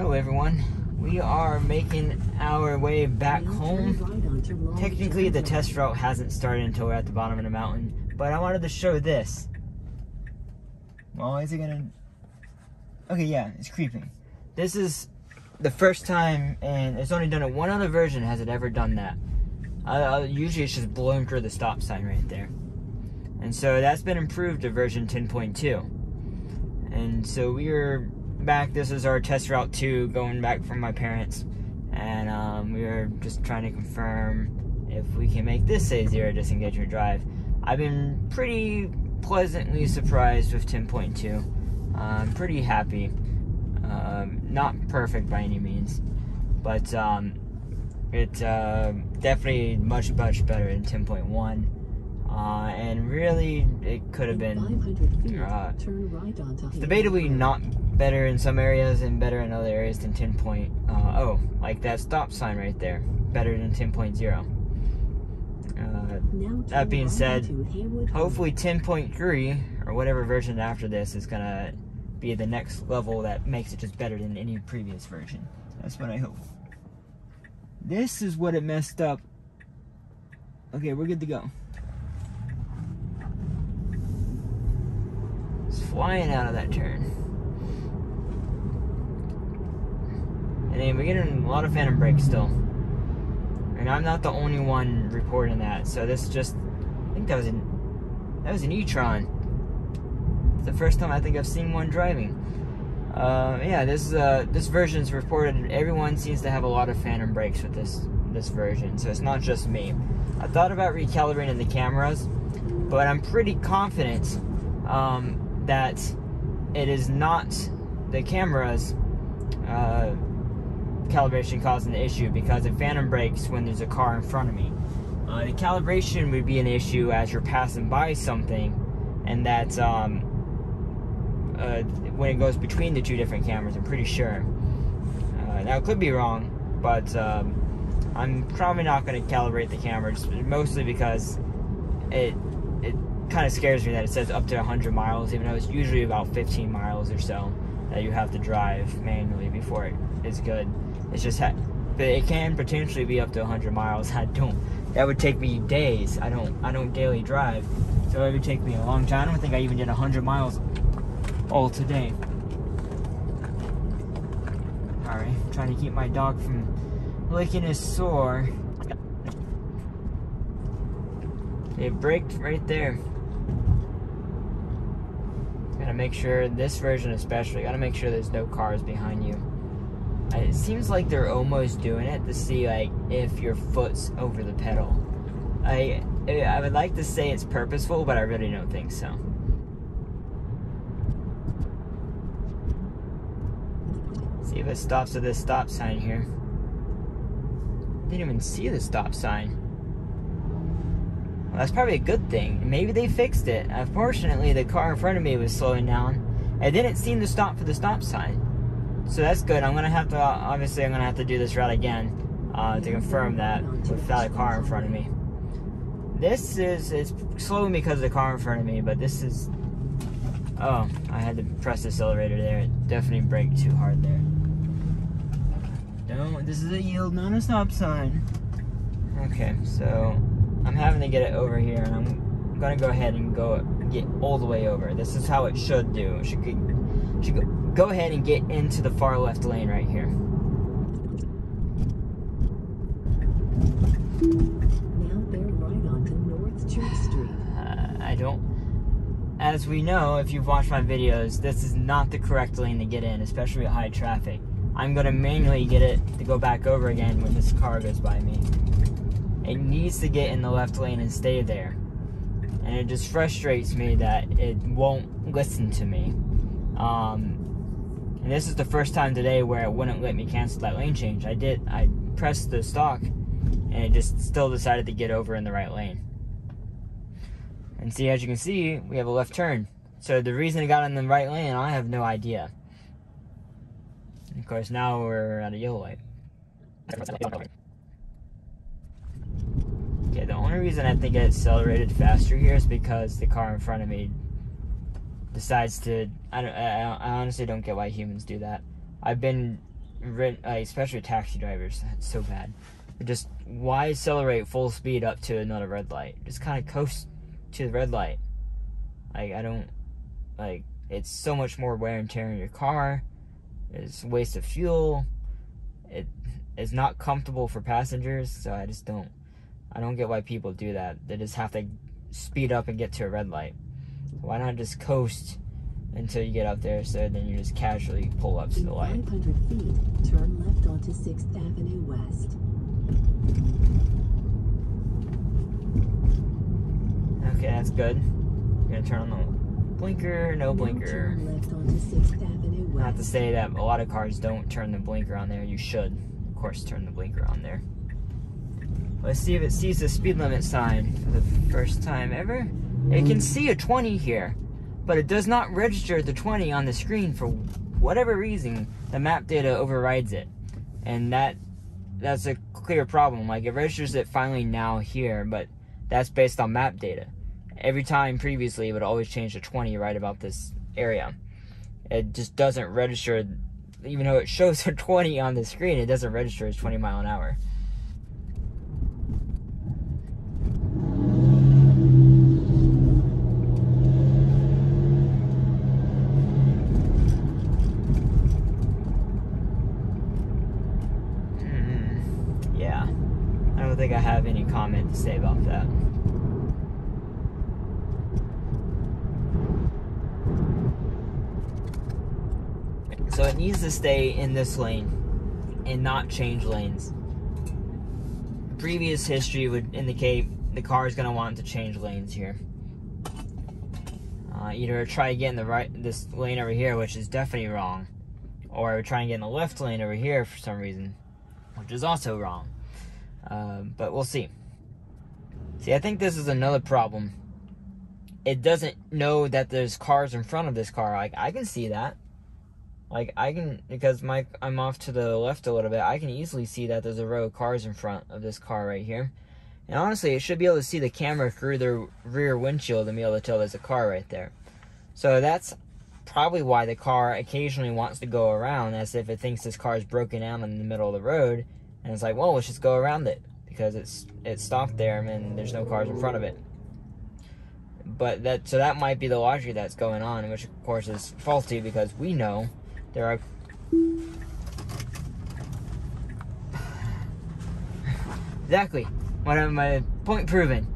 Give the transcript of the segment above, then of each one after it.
Hello everyone. We are making our way back home. Technically the test route hasn't started until we're at the bottom of the mountain, but I wanted to show this. Well, is it gonna... Okay, yeah, it's creeping. This is the first time, and it's only done it one other version has it ever done that. Usually it's just blowing through the stop sign right there. And so that's been improved to version 10.2. And so we are back. This is our test route 2 going back from my parents. And um, we are just trying to confirm if we can make this a zero disengagement drive. I've been pretty pleasantly surprised with 10.2. I'm pretty happy. Um, not perfect by any means, but um, it's uh, definitely much, much better than 10.1. Uh, and really, it could have been uh, debatably not better in some areas and better in other areas than 10. Point, uh, oh, like that stop sign right there, better than 10.0. Uh, that being said, hopefully 10.3 or whatever version after this is gonna be the next level that makes it just better than any previous version. That's what I hope. This is what it messed up. Okay, we're good to go. Flying out of that turn. And then we're getting a lot of phantom brakes still. And I'm not the only one reporting that. So this just, I think that was an, that was an e-tron. It's the first time I think I've seen one driving. Uh, yeah, this uh, this is reported. Everyone seems to have a lot of phantom brakes with this this version, so it's not just me. I thought about recalibrating the cameras, but I'm pretty confident um, that it is not the camera's uh, calibration causing the issue because it phantom brakes when there's a car in front of me. Uh, the calibration would be an issue as you're passing by something, and that um, uh, when it goes between the two different cameras, I'm pretty sure. Uh, now, it could be wrong, but um, I'm probably not going to calibrate the cameras, mostly because it it kind of scares me that it says up to 100 miles, even though it's usually about 15 miles or so that you have to drive manually before it is good. It's just, ha- but it can potentially be up to 100 miles. I don't. That would take me days. I don't. I don't daily drive, so it would take me a long time. I don't think I even did 100 miles all today. All right, trying to keep my dog from licking his sore. It braked right there. Gotta make sure, this version especially, gotta make sure there's no cars behind you. It seems like they're almost doing it to see like if your foot's over the pedal. I I would like to say it's purposeful, but I really don't think so. See if it stops at this stop sign here. Didn't even see the stop sign. That's probably a good thing. Maybe they fixed it. Unfortunately, the car in front of me was slowing down. I didn't seem to stop for the stop sign. So that's good. I'm going to have to, obviously, I'm going to have to do this route again uh, to confirm that without a car in front of me. This is, it's slowing because of the car in front of me, but this is, oh, I had to press the accelerator there. It definitely braked too hard there. Don't, this is a yield, not a stop sign. Okay, so I'm having to get it over here, and I'm gonna go ahead and go get all the way over. This is how it should do. It should, should go, go ahead and get into the far left lane right here. Now bear right onto North Church Street. Uh, I don't. As we know, if you've watched my videos, this is not the correct lane to get in, especially with high traffic. I'm gonna manually get it to go back over again when this car goes by me. It needs to get in the left lane and stay there. And it just frustrates me that it won't listen to me. Um, and this is the first time today where it wouldn't let me cancel that lane change. I did, I pressed the stalk and it just still decided to get over in the right lane. And see, as you can see, we have a left turn. So the reason it got in the right lane, I have no idea. Of course, now we're at a yellow light. Yeah, the only reason I think I accelerated faster here is because the car in front of me decides to. I don't. I, I honestly don't get why humans do that. I've been uh, especially taxi drivers. It's so bad. Just why accelerate full speed up to another red light? Just kind of coast to the red light. Like I don't like. It's so much more wear and tear in your car. It's waste of fuel. It is not comfortable for passengers. So I just don't. I don't get why people do that. They just have to speed up and get to a red light. Why not just coast until you get up there so then you just casually pull up to the light? 500 feet, turn left onto 6th Avenue West. Okay, that's good. Gonna turn on the blinker, no blinker. Turn left onto 6th Avenue Not to say that a lot of cars don't turn the blinker on there. You should, of course, turn the blinker on there. Let's see if it sees the speed limit sign for the first time ever. It can see a 20 here, but it does not register the 20 on the screen for whatever reason. The map data overrides it, and that that's a clear problem. Like it registers it finally now here, but that's based on map data. Every time previously, it would always change to 20 right about this area it just doesn't register even though it shows a 20 on the screen it doesn't register as 20 mile an hour Hmm, yeah i don't think i have any comment to say about that So it needs to stay in this lane and not change lanes. Previous history would indicate the car is going to want to change lanes here. Uh, either try to get in the right this lane over here, which is definitely wrong, or try and get in the left lane over here for some reason, which is also wrong. Uh, but we'll see. See, I think this is another problem. It doesn't know that there's cars in front of this car. Like I can see that. Like I can because my I'm off to the left a little bit. I can easily see that there's a row of cars in front of this car right here. And honestly, it should be able to see the camera through the rear windshield and be able to tell there's a car right there. So that's probably why the car occasionally wants to go around as if it thinks this car is broken down in the middle of the road and it's like, well, let's just go around it because it's it's stopped there I and there's no cars in front of it. But that so that might be the logic that's going on, which of course is faulty because we know there are exactly what my point proven.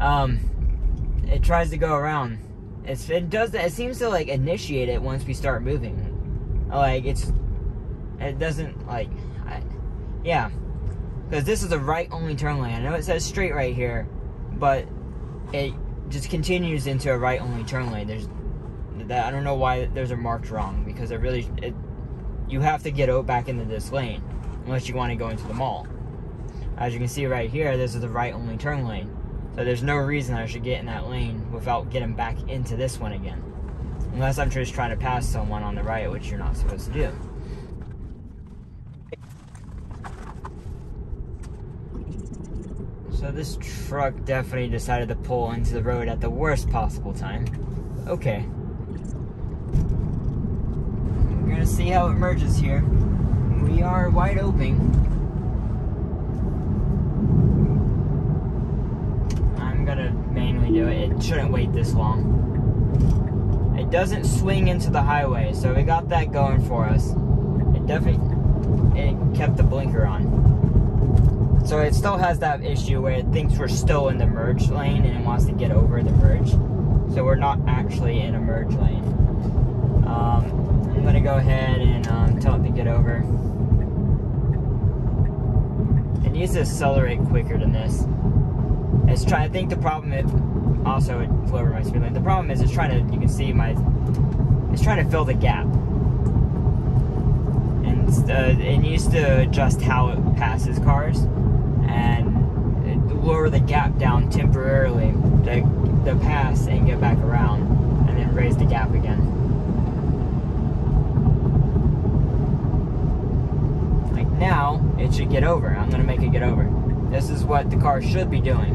Um, it tries to go around. It's it does it seems to like initiate it once we start moving. Like it's it doesn't like yeah because this is a right only turn lane. I know it says straight right here, but it just continues into a right only turn lane. There's that I don't know why those are marked wrong because it really it you have to get out back into this lane unless you want to go into the mall. As you can see right here, this is the right only turn lane. So there's no reason I should get in that lane without getting back into this one again. Unless I'm just trying to pass someone on the right, which you're not supposed to do. So this truck definitely decided to pull into the road at the worst possible time. Okay. We're gonna see how it merges here. We are wide open. I'm gonna manually do it. It shouldn't wait this long. It doesn't swing into the highway, so we got that going for us. It definitely it kept the blinker on. So it still has that issue where it thinks we're still in the merge lane and it wants to get over the merge. So we're not actually in a merge lane. Um, I'm gonna go ahead and um, tell it to get over. It needs to accelerate quicker than this. It's trying. I think the problem is also it flew over my speed limit. The problem is it's trying to. You can see my. It's trying to fill the gap, and uh, it needs to adjust how it passes cars, and lower the gap down temporarily to, to pass and get back around, and then raise the gap again. Like now, it should get over. I'm gonna make it get over. This is what the car should be doing.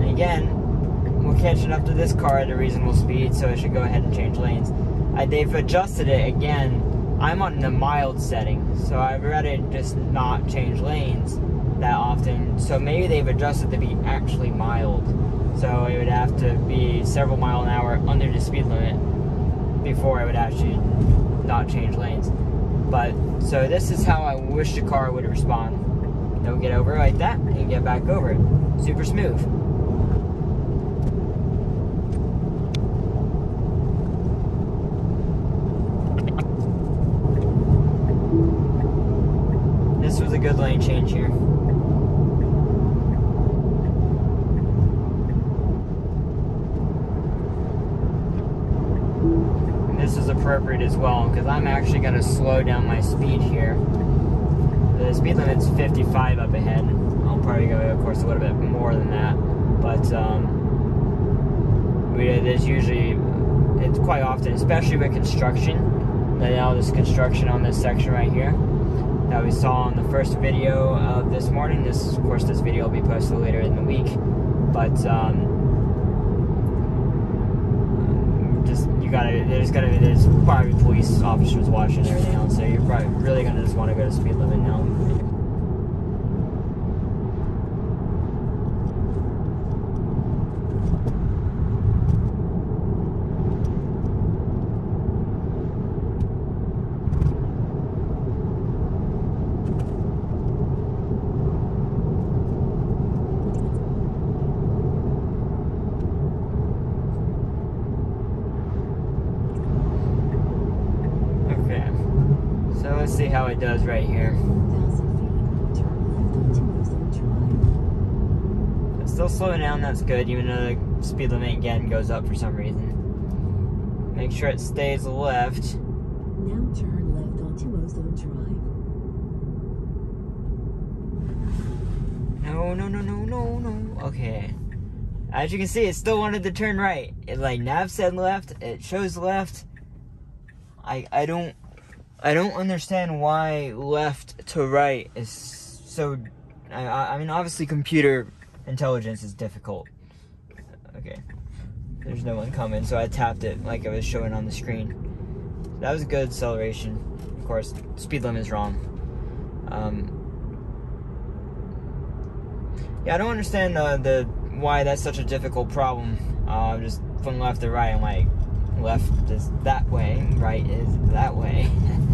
And again, catching up to this car at a reasonable speed, so I should go ahead and change lanes. They've adjusted it again. I'm on the mild setting, so I'd rather just not change lanes that often. So maybe they've adjusted to be actually mild. So it would have to be several mile an hour under the speed limit before I would actually not change lanes. But so this is how I wish the car would respond. Don't get over it like that and get back over it. Super smooth. This was a And this is appropriate as well because I'm actually going to slow down my speed here. The speed limit's 55 up ahead. I'll probably go, of course, a little bit more than that, but um, we, there's usually it's quite often, especially with construction. Now there's construction on this section right here that we saw in the first video of this morning. This, of course, this video will be posted later in the week, but um, just you gotta. There's gonna be there's probably police officers watching everything else, so you're probably really gonna just want to go to speed limit now. Okay, so let's see how it does right here. 1,000 feet. Turn left onto Ozone Drive. It's still slowing down, that's good, even though the speed limit again goes up for some reason. Make sure it stays left. Now turn left onto Ozone Drive. No, no, no, no, no, no. Okay. As you can see, it still wanted to turn right. It like nav said left. It shows left. I I don't I don't understand why left to right is so. I I mean, obviously, computer intelligence is difficult. Okay. There's no one coming, so I tapped it like I was showing on the screen. That was a good acceleration. Of course, speed limit is wrong. Um, yeah, I don't understand uh, the why that's such a difficult problem. Uh, just from left to right, I'm like, left is that way, right is that way.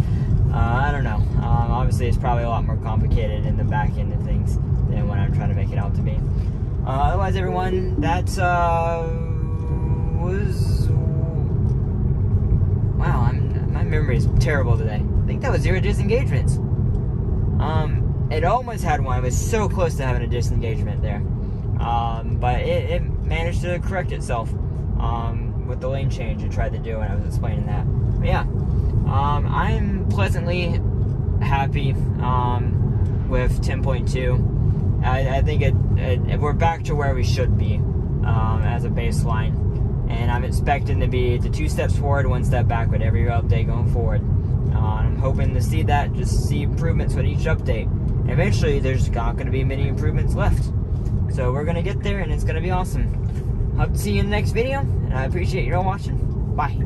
uh, I don't know. Um, obviously, it's probably a lot more complicated in the back end of things than what I'm trying to make it out to be. Uh, otherwise, everyone, that uh, was wow. I'm my memory is terrible today. I think that was zero disengagements. Um, it almost had one. It was so close to having a disengagement there. Um, but it, it managed to correct itself um, with the lane change it tried to do when I was explaining that. But yeah, um, Pleasantly happy um, with 10.2. I, I think it, it, we're back to where we should be um, as a baseline. And I'm expecting to be the two steps forward, one step back with every update going forward. Uh, I'm hoping to see that, just see improvements with each update. Eventually, there's not going to be many improvements left. So we're going to get there, and it's going to be awesome. Hope to see you in the next video, and I appreciate you all watching. Bye.